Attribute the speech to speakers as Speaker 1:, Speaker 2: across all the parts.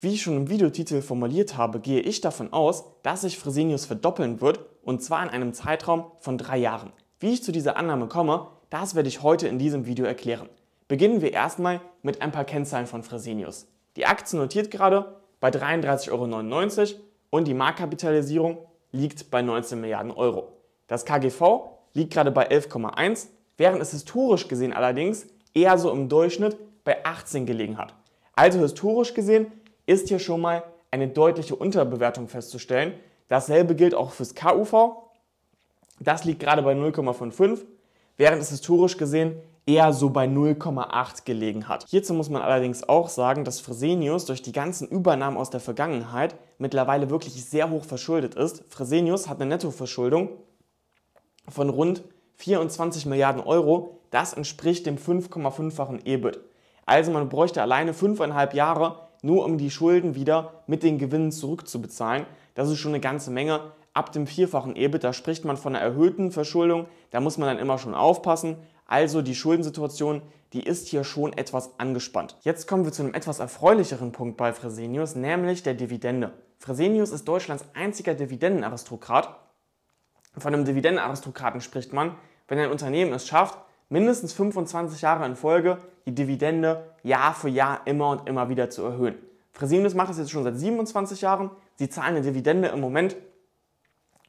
Speaker 1: Wie ich schon im Videotitel formuliert habe, gehe ich davon aus, dass sich Fresenius verdoppeln wird und zwar in einem Zeitraum von drei Jahren. Wie ich zu dieser Annahme komme, das werde ich heute in diesem Video erklären. Beginnen wir erstmal mit ein paar Kennzahlen von Fresenius. Die Aktie notiert gerade bei 33,99 Euro und die Marktkapitalisierung liegt bei 19 Milliarden Euro. Das KGV liegt gerade bei 11,1, während es historisch gesehen allerdings eher so im Durchschnitt bei 18 gelegen hat. Also historisch gesehen ist hier schon mal eine deutliche Unterbewertung festzustellen. Dasselbe gilt auch fürs KUV. Das liegt gerade bei 0,55, während es historisch gesehen eher so bei 0,8 gelegen hat. Hierzu muss man allerdings auch sagen, dass Fresenius durch die ganzen Übernahmen aus der Vergangenheit mittlerweile wirklich sehr hoch verschuldet ist. Fresenius hat eine Nettoverschuldung von rund 24 Milliarden Euro. Das entspricht dem 5,5-fachen EBIT. Also man bräuchte alleine 5,5 Jahre, nur um die Schulden wieder mit den Gewinnen zurückzubezahlen. Das ist schon eine ganze Menge. Ab dem vierfachen EBIT, da spricht man von einer erhöhten Verschuldung, da muss man dann immer schon aufpassen. Also die Schuldensituation, die ist hier schon etwas angespannt. Jetzt kommen wir zu einem etwas erfreulicheren Punkt bei Fresenius, nämlich der Dividende. Fresenius ist Deutschlands einziger Dividendenaristokrat. Von einem Dividendenaristokraten spricht man, wenn ein Unternehmen es schafft, mindestens 25 Jahre in Folge die Dividende Jahr für Jahr immer und immer wieder zu erhöhen. Fresenius macht das jetzt schon seit 27 Jahren. Sie zahlen eine Dividende im Moment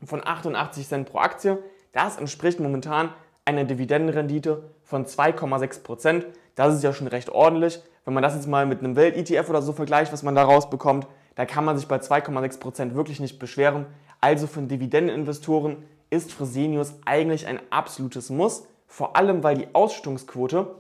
Speaker 1: von 88 Cent pro Aktie. Das entspricht momentan einer Dividendenrendite von 2,6 Prozent. Das ist ja schon recht ordentlich. Wenn man das jetzt mal mit einem Welt-ETF oder so vergleicht, was man da rausbekommt, da kann man sich bei 2,6 Prozent wirklich nicht beschweren. Also für Dividendeninvestoren ist Fresenius eigentlich ein absolutes Muss vor allem weil die Ausschüttungsquote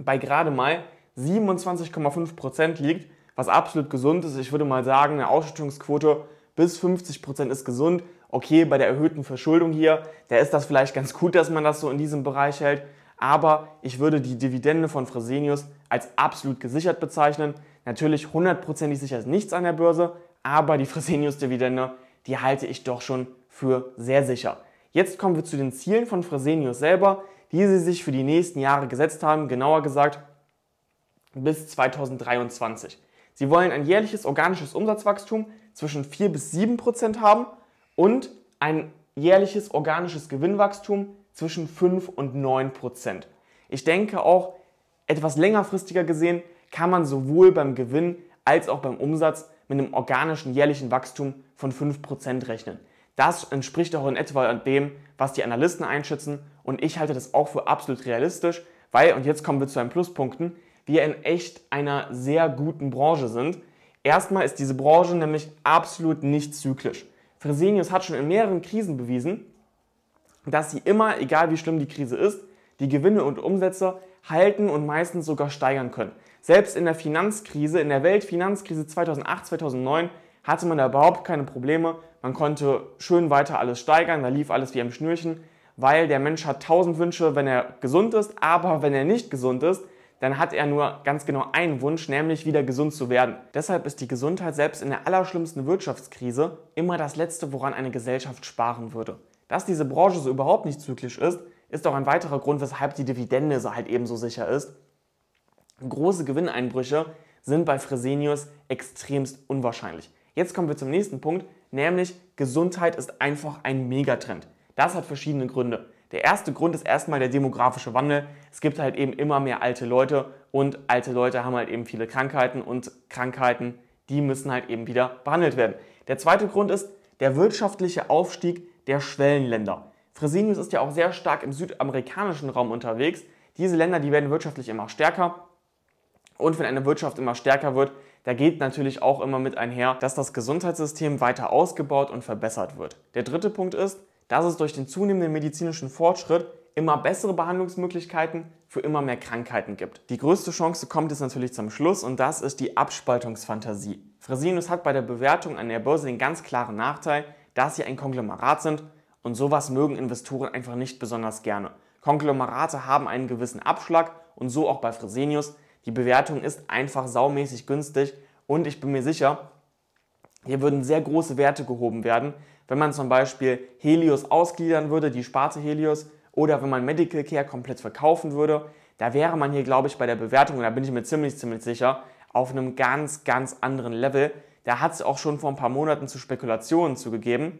Speaker 1: bei gerade mal 27,5% liegt, was absolut gesund ist. Ich würde mal sagen, eine Ausschüttungsquote bis 50% ist gesund. Okay, bei der erhöhten Verschuldung hier, da ist das vielleicht ganz gut, dass man das so in diesem Bereich hält. Aber ich würde die Dividende von Fresenius als absolut gesichert bezeichnen. Natürlich hundertprozentig sicher ist nichts an der Börse, aber die Fresenius-Dividende, die halte ich doch schon für sehr sicher. Jetzt kommen wir zu den Zielen von Fresenius selber, die sie sich für die nächsten Jahre gesetzt haben, genauer gesagt bis 2023. Sie wollen ein jährliches organisches Umsatzwachstum zwischen 4 bis 7 Prozent haben und ein jährliches organisches Gewinnwachstum zwischen 5 und 9 Prozent. Ich denke auch, etwas längerfristiger gesehen kann man sowohl beim Gewinn als auch beim Umsatz mit einem organischen jährlichen Wachstum von 5 Prozent rechnen. Das entspricht auch in etwa dem, was die Analysten einschätzen und ich halte das auch für absolut realistisch, weil, und jetzt kommen wir zu den Pluspunkten, wir in echt einer sehr guten Branche sind. Erstmal ist diese Branche nämlich absolut nicht zyklisch. Fresenius hat schon in mehreren Krisen bewiesen, dass sie immer, egal wie schlimm die Krise ist, die Gewinne und Umsätze halten und meistens sogar steigern können. Selbst in der Finanzkrise, in der Weltfinanzkrise 2008, 2009 hatte man da überhaupt keine Probleme. Man konnte schön weiter alles steigern, da lief alles wie am Schnürchen, weil der Mensch hat tausend Wünsche, wenn er gesund ist, aber wenn er nicht gesund ist, dann hat er nur ganz genau einen Wunsch, nämlich wieder gesund zu werden. Deshalb ist die Gesundheit selbst in der allerschlimmsten Wirtschaftskrise immer das Letzte, woran eine Gesellschaft sparen würde. Dass diese Branche so überhaupt nicht zyklisch ist, ist auch ein weiterer Grund, weshalb die Dividende so halt eben so sicher ist. Große Gewinneinbrüche sind bei Fresenius extremst unwahrscheinlich. Jetzt kommen wir zum nächsten Punkt, nämlich Gesundheit ist einfach ein Megatrend. Das hat verschiedene Gründe. Der erste Grund ist erstmal der demografische Wandel. Es gibt halt eben immer mehr alte Leute und alte Leute haben halt eben viele Krankheiten und Krankheiten, die müssen halt eben wieder behandelt werden. Der zweite Grund ist der wirtschaftliche Aufstieg der Schwellenländer. Fresenius ist ja auch sehr stark im südamerikanischen Raum unterwegs. Diese Länder, die werden wirtschaftlich immer stärker. Und wenn eine Wirtschaft immer stärker wird, da geht natürlich auch immer mit einher, dass das Gesundheitssystem weiter ausgebaut und verbessert wird. Der dritte Punkt ist, dass es durch den zunehmenden medizinischen Fortschritt immer bessere Behandlungsmöglichkeiten für immer mehr Krankheiten gibt. Die größte Chance kommt jetzt natürlich zum Schluss und das ist die Abspaltungsfantasie. Fresenius hat bei der Bewertung an der Börse den ganz klaren Nachteil, dass sie ein Konglomerat sind und sowas mögen Investoren einfach nicht besonders gerne. Konglomerate haben einen gewissen Abschlag und so auch bei Fresenius. Die Bewertung ist einfach saumäßig günstig und ich bin mir sicher, hier würden sehr große Werte gehoben werden, wenn man zum Beispiel Helios ausgliedern würde, die Sparte Helios, oder wenn man Medical Care komplett verkaufen würde. Da wäre man hier, glaube ich, bei der Bewertung, und da bin ich mir ziemlich, ziemlich sicher, auf einem ganz, ganz anderen Level. Da hat es auch schon vor ein paar Monaten zu Spekulationen zugegeben.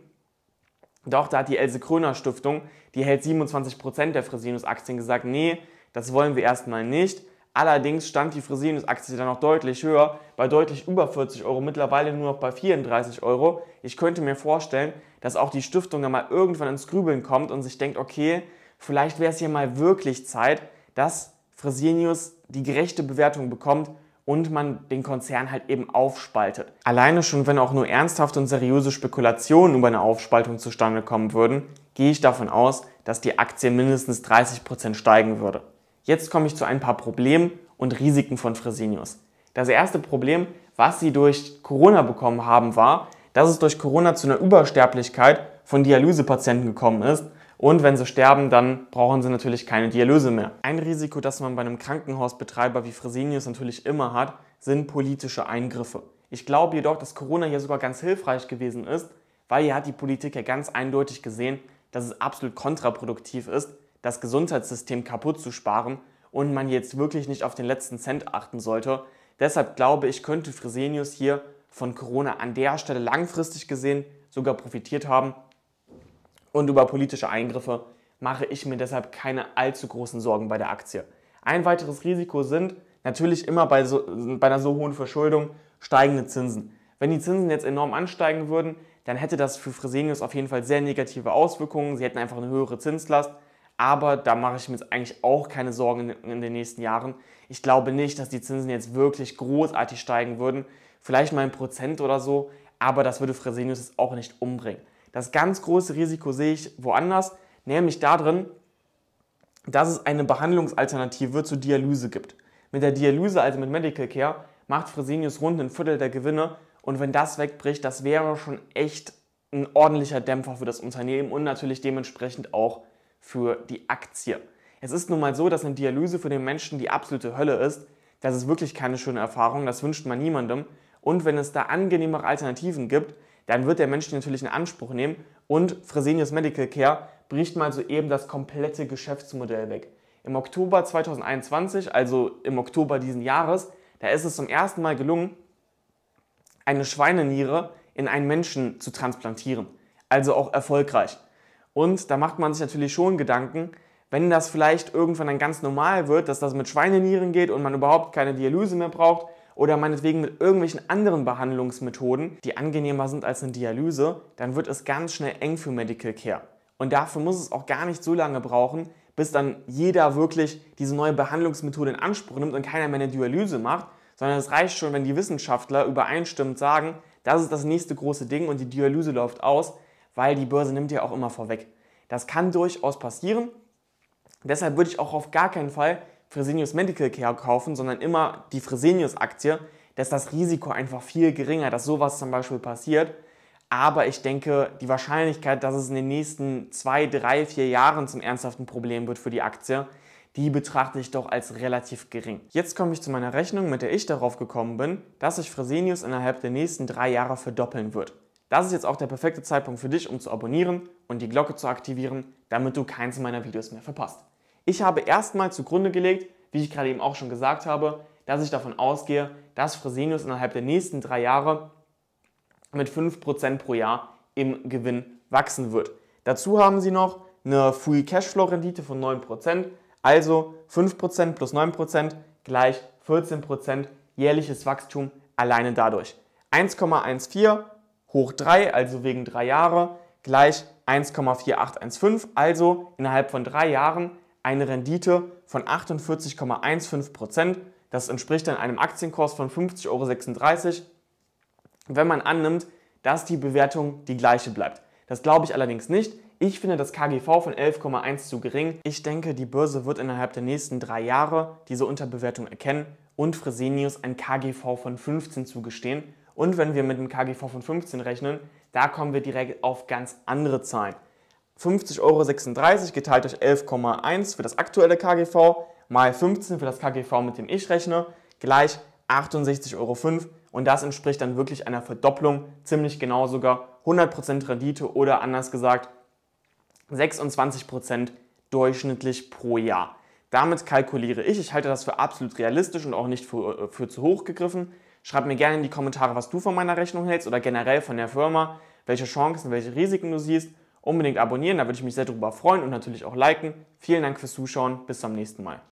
Speaker 1: Doch da hat die Else Kröner Stiftung, die hält 27% der Fresenius-Aktien, gesagt, nee, das wollen wir erstmal nicht. Allerdings stand die Fresenius-Aktie dann noch deutlich höher, bei deutlich über 40 Euro, mittlerweile nur noch bei 34 Euro. Ich könnte mir vorstellen, dass auch die Stiftung dann mal irgendwann ins Grübeln kommt und sich denkt, okay, vielleicht wäre es hier mal wirklich Zeit, dass Fresenius die gerechte Bewertung bekommt und man den Konzern halt eben aufspaltet. Alleine schon, wenn auch nur ernsthafte und seriöse Spekulationen über eine Aufspaltung zustande kommen würden, gehe ich davon aus, dass die Aktie mindestens 30% steigen würde. Jetzt komme ich zu ein paar Problemen und Risiken von Fresenius. Das erste Problem, was sie durch Corona bekommen haben, war, dass es durch Corona zu einer Übersterblichkeit von Dialysepatienten gekommen ist. Und wenn sie sterben, dann brauchen sie natürlich keine Dialyse mehr. Ein Risiko, das man bei einem Krankenhausbetreiber wie Fresenius natürlich immer hat, sind politische Eingriffe. Ich glaube jedoch, dass Corona hier sogar ganz hilfreich gewesen ist, weil hier hat die Politik ja ganz eindeutig gesehen, dass es absolut kontraproduktiv ist, das Gesundheitssystem kaputt zu sparen und man jetzt wirklich nicht auf den letzten Cent achten sollte. Deshalb glaube ich, könnte Fresenius hier von Corona an der Stelle langfristig gesehen sogar profitiert haben. Und über politische Eingriffe mache ich mir deshalb keine allzu großen Sorgen bei der Aktie. Ein weiteres Risiko sind natürlich immer bei, so, bei einer so hohen Verschuldung steigende Zinsen. Wenn die Zinsen jetzt enorm ansteigen würden, dann hätte das für Fresenius auf jeden Fall sehr negative Auswirkungen. Sie hätten einfach eine höhere Zinslast aber da mache ich mir jetzt eigentlich auch keine Sorgen in den nächsten Jahren. Ich glaube nicht, dass die Zinsen jetzt wirklich großartig steigen würden. Vielleicht mal ein Prozent oder so, aber das würde Fresenius jetzt auch nicht umbringen. Das ganz große Risiko sehe ich woanders, nämlich darin, dass es eine Behandlungsalternative zur Dialyse gibt. Mit der Dialyse, also mit Medical Care, macht Fresenius rund ein Viertel der Gewinne und wenn das wegbricht, das wäre schon echt ein ordentlicher Dämpfer für das Unternehmen und natürlich dementsprechend auch für die Aktie. Es ist nun mal so, dass eine Dialyse für den Menschen die absolute Hölle ist. Das ist wirklich keine schöne Erfahrung, das wünscht man niemandem. Und wenn es da angenehmere Alternativen gibt, dann wird der Mensch die natürlich in Anspruch nehmen und Fresenius Medical Care bricht mal soeben das komplette Geschäftsmodell weg. Im Oktober 2021, also im Oktober diesen Jahres, da ist es zum ersten Mal gelungen, eine Schweineniere in einen Menschen zu transplantieren. Also auch erfolgreich. Und da macht man sich natürlich schon Gedanken, wenn das vielleicht irgendwann dann ganz normal wird, dass das mit Schweinenieren geht und man überhaupt keine Dialyse mehr braucht oder meinetwegen mit irgendwelchen anderen Behandlungsmethoden, die angenehmer sind als eine Dialyse, dann wird es ganz schnell eng für Medical Care. Und dafür muss es auch gar nicht so lange brauchen, bis dann jeder wirklich diese neue Behandlungsmethode in Anspruch nimmt und keiner mehr eine Dialyse macht, sondern es reicht schon, wenn die Wissenschaftler übereinstimmend sagen, das ist das nächste große Ding und die Dialyse läuft aus, weil die Börse nimmt ja auch immer vorweg. Das kann durchaus passieren. Deshalb würde ich auch auf gar keinen Fall Fresenius Medical Care kaufen, sondern immer die Fresenius-Aktie. Da ist das Risiko einfach viel geringer, dass sowas zum Beispiel passiert. Aber ich denke, die Wahrscheinlichkeit, dass es in den nächsten zwei, drei, vier Jahren zum ernsthaften Problem wird für die Aktie, die betrachte ich doch als relativ gering. Jetzt komme ich zu meiner Rechnung, mit der ich darauf gekommen bin, dass sich Fresenius innerhalb der nächsten drei Jahre verdoppeln wird. Das ist jetzt auch der perfekte Zeitpunkt für dich, um zu abonnieren und die Glocke zu aktivieren, damit du keins meiner Videos mehr verpasst. Ich habe erstmal zugrunde gelegt, wie ich gerade eben auch schon gesagt habe, dass ich davon ausgehe, dass Fresenius innerhalb der nächsten drei Jahre mit 5% pro Jahr im Gewinn wachsen wird. Dazu haben sie noch eine Free Cashflow Rendite von 9%, also 5% plus 9% gleich 14% jährliches Wachstum alleine dadurch. 1,14 hoch 3, also wegen drei Jahre, gleich 1,4815, also innerhalb von drei Jahren eine Rendite von 48,15%. Das entspricht dann einem Aktienkurs von 50,36 Euro, wenn man annimmt, dass die Bewertung die gleiche bleibt. Das glaube ich allerdings nicht. Ich finde das KGV von 11,1 zu gering. Ich denke, die Börse wird innerhalb der nächsten drei Jahre diese Unterbewertung erkennen und Fresenius ein KGV von 15 zugestehen und wenn wir mit einem KGV von 15 rechnen, da kommen wir direkt auf ganz andere Zahlen. 50,36 Euro geteilt durch 11,1 für das aktuelle KGV mal 15 für das KGV, mit dem ich rechne, gleich 68,05 Euro. Und das entspricht dann wirklich einer Verdopplung, ziemlich genau sogar 100% Rendite oder anders gesagt 26% durchschnittlich pro Jahr. Damit kalkuliere ich. Ich halte das für absolut realistisch und auch nicht für, äh, für zu hoch gegriffen. Schreib mir gerne in die Kommentare, was du von meiner Rechnung hältst oder generell von der Firma, welche Chancen, welche Risiken du siehst. Unbedingt abonnieren, da würde ich mich sehr darüber freuen und natürlich auch liken. Vielen Dank fürs Zuschauen, bis zum nächsten Mal.